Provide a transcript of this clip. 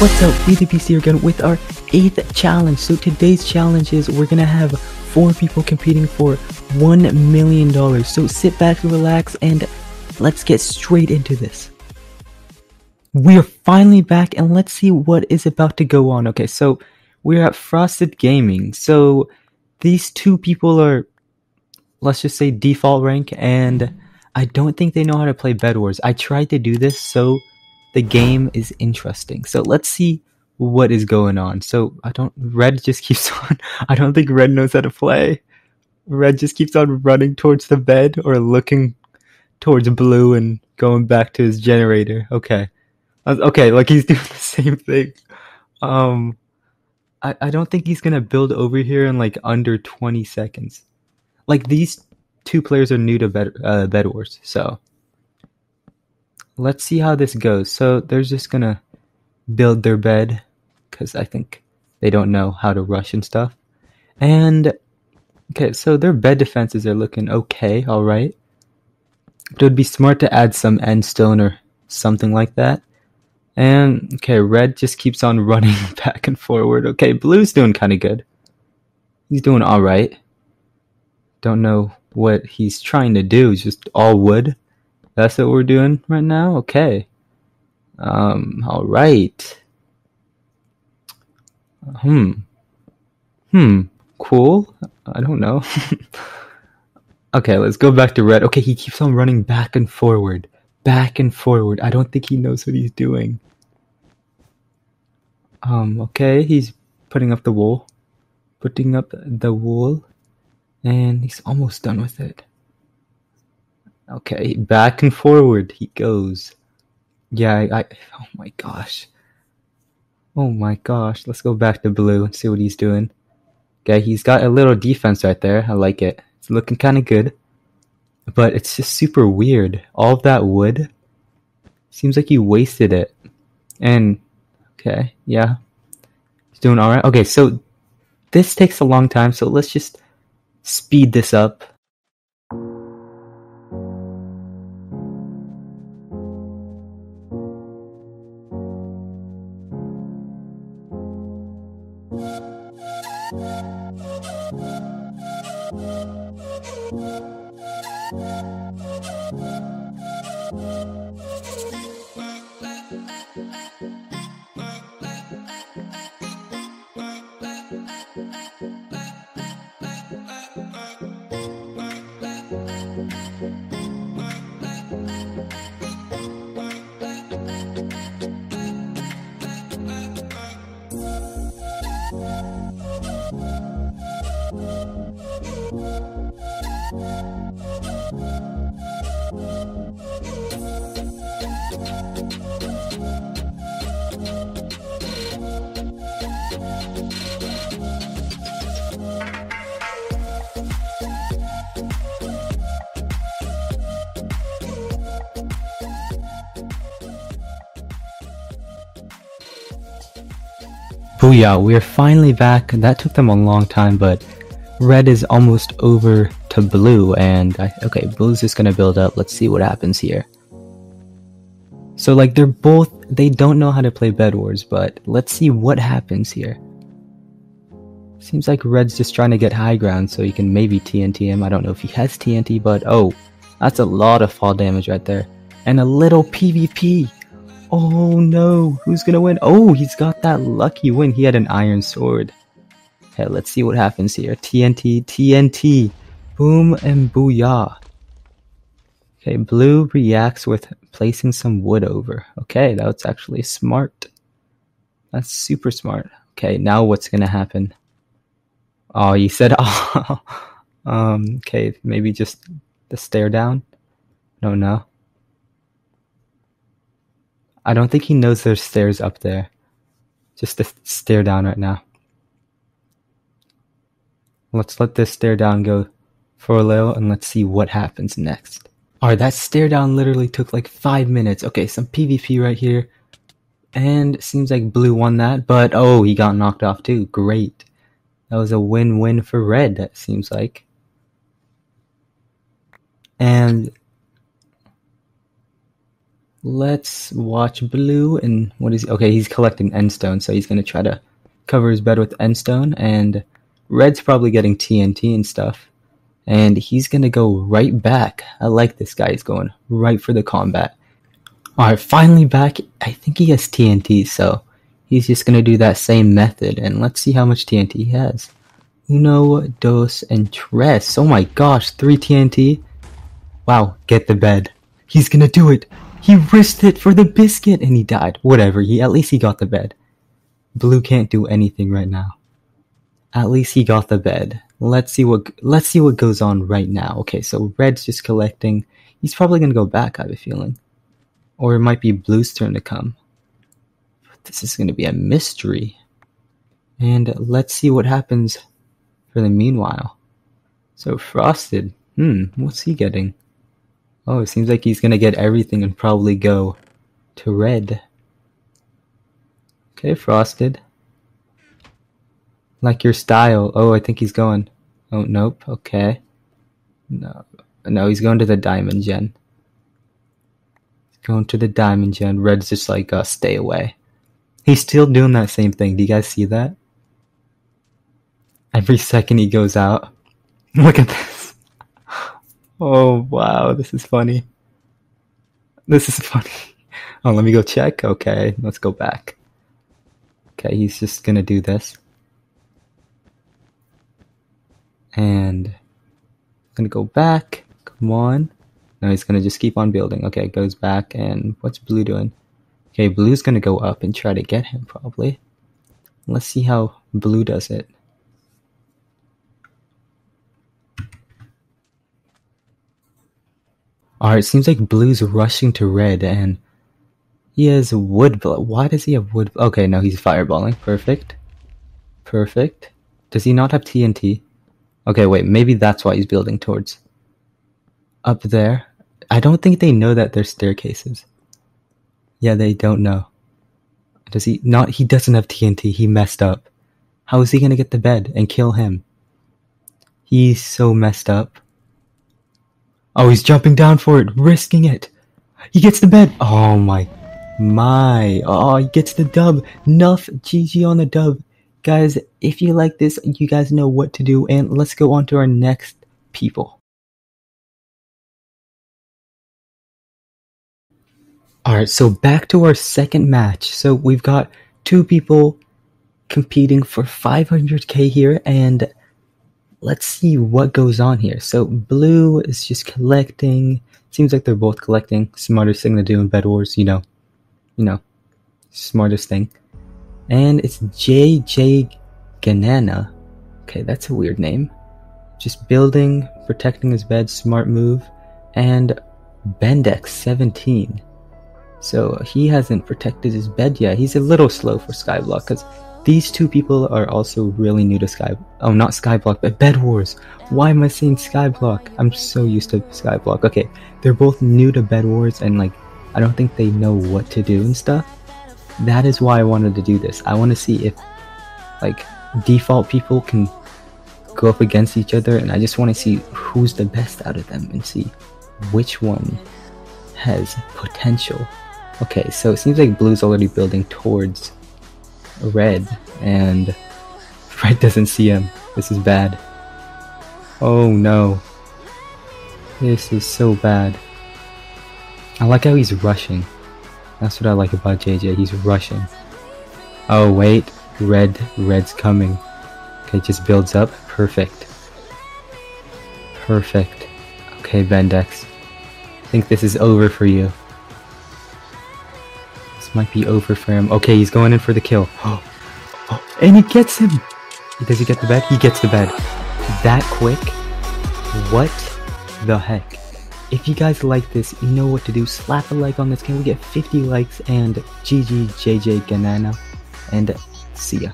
What's up, here again with our 8th challenge. So today's challenge is we're gonna have 4 people competing for $1 million. So sit back and relax and let's get straight into this. We are finally back and let's see what is about to go on. Okay, so we're at Frosted Gaming. So these two people are, let's just say default rank and I don't think they know how to play Bed Wars. I tried to do this so the game is interesting. So let's see what is going on. So I don't, Red just keeps on, I don't think Red knows how to play. Red just keeps on running towards the bed or looking towards Blue and going back to his generator. Okay. Okay, like he's doing the same thing. Um, I, I don't think he's gonna build over here in like under 20 seconds. Like these two players are new to Bed, uh, Bed Wars, so let's see how this goes. So they're just gonna build their bed because I think they don't know how to rush and stuff. And okay, so their bed defenses are looking okay, all right. It would be smart to add some end stone or something like that. And okay, red just keeps on running back and forward. Okay, blue's doing kind of good. He's doing all right. Don't know what he's trying to do. It's just all wood. That's what we're doing right now? Okay. Um, alright. Hmm. Hmm. Cool. I don't know. okay, let's go back to red. Okay, he keeps on running back and forward. Back and forward. I don't think he knows what he's doing. Um, okay, he's putting up the wool. Putting up the wool. And he's almost done with it. Okay, back and forward he goes. Yeah, I, I, oh my gosh. Oh my gosh, let's go back to blue and see what he's doing. Okay, he's got a little defense right there. I like it. It's looking kind of good. But it's just super weird. All of that wood seems like he wasted it. And okay, yeah. He's doing alright. Okay, so this takes a long time, so let's just speed this up Booyah, we're finally back. That took them a long time, but red is almost over to blue, and I, okay, blue's just gonna build up. Let's see what happens here. So, like, they're both, they don't know how to play Bed Wars, but let's see what happens here. Seems like red's just trying to get high ground so he can maybe TNT him. I don't know if he has TNT, but oh, that's a lot of fall damage right there. And a little PvP. Oh no, who's gonna win? Oh, he's got that lucky win. He had an iron sword. Okay, let's see what happens here. TNT, TNT, boom and booyah. Okay, blue reacts with placing some wood over. Okay, that's actually smart. That's super smart. Okay, now what's gonna happen? Oh, you said oh. um, okay, maybe just the stare down? No, no. I don't think he knows there's stairs up there. Just to stare down right now. Let's let this stare down go for a little and let's see what happens next. Alright, that stare down literally took like five minutes. Okay, some PvP right here. And seems like blue won that, but oh, he got knocked off too. Great. That was a win-win for red, that seems like. And Let's watch Blue and what is he? okay? He's collecting endstone, so he's gonna try to cover his bed with endstone, and Red's probably getting TNT and stuff, and he's gonna go right back. I like this guy. He's going right for the combat. All right, finally back. I think he has TNT, so he's just gonna do that same method, and let's see how much TNT he has. Uno, dos, and tres. Oh my gosh, three TNT. Wow, get the bed. He's gonna do it. He risked it for the biscuit and he died. Whatever, he at least he got the bed. Blue can't do anything right now. At least he got the bed. Let's see what let's see what goes on right now. Okay, so Red's just collecting. He's probably gonna go back, I have a feeling. Or it might be Blue's turn to come. This is gonna be a mystery. And let's see what happens for the meanwhile. So Frosted, hmm, what's he getting? Oh, it seems like he's gonna get everything and probably go to red. Okay, Frosted. Like your style. Oh, I think he's going. Oh, nope. Okay. No, no, he's going to the diamond gen. He's going to the diamond gen. Red's just like, uh, stay away. He's still doing that same thing. Do you guys see that? Every second he goes out. Look at this. Oh wow, this is funny. This is funny. Oh, let me go check. Okay, let's go back. Okay, he's just gonna do this. And I'm gonna go back. Come on. No, he's gonna just keep on building. Okay, goes back and what's blue doing? Okay, blue's gonna go up and try to get him probably. Let's see how blue does it. Alright, seems like blue's rushing to red and he has wood Why does he have wood? Okay, no, he's fireballing. Perfect. Perfect. Does he not have TNT? Okay, wait, maybe that's why he's building towards. Up there. I don't think they know that there's staircases. Yeah, they don't know. Does he not? He doesn't have TNT. He messed up. How is he gonna get the bed and kill him? He's so messed up. Oh, he's jumping down for it, risking it. He gets the bed. Oh my, my. Oh, he gets the dub. Nuff GG on the dub. Guys, if you like this, you guys know what to do, and let's go on to our next people. Alright, so back to our second match. So we've got two people competing for 500k here, and let's see what goes on here. So blue is just collecting. Seems like they're both collecting. Smartest thing to do in Bed Wars, you know. You know. Smartest thing. And it's JJ Ganana. Okay, that's a weird name. Just building, protecting his bed, smart move. And Bendex 17. So he hasn't protected his bed yet. He's a little slow for Skyblock because these two people are also really new to Sky. Oh, not Skyblock, but Bed Wars. Why am I saying Skyblock? I'm so used to Skyblock. Okay, they're both new to Bed Wars, and like, I don't think they know what to do and stuff. That is why I wanted to do this. I want to see if, like, default people can go up against each other, and I just want to see who's the best out of them and see which one has potential. Okay, so it seems like Blue's already building towards Red, and Red doesn't see him. This is bad. Oh no. This is so bad. I like how he's rushing. That's what I like about JJ, he's rushing. Oh wait, red, red's coming. Okay, just builds up. Perfect. Perfect. Okay, Bendex. I think this is over for you might be over for him. Okay, he's going in for the kill. Oh, oh, and he gets him! Does he get the bed? He gets the bed. That quick? What the heck? If you guys like this, you know what to do. Slap a like on this. Can we get 50 likes? And GG JJ Ganana. And see ya.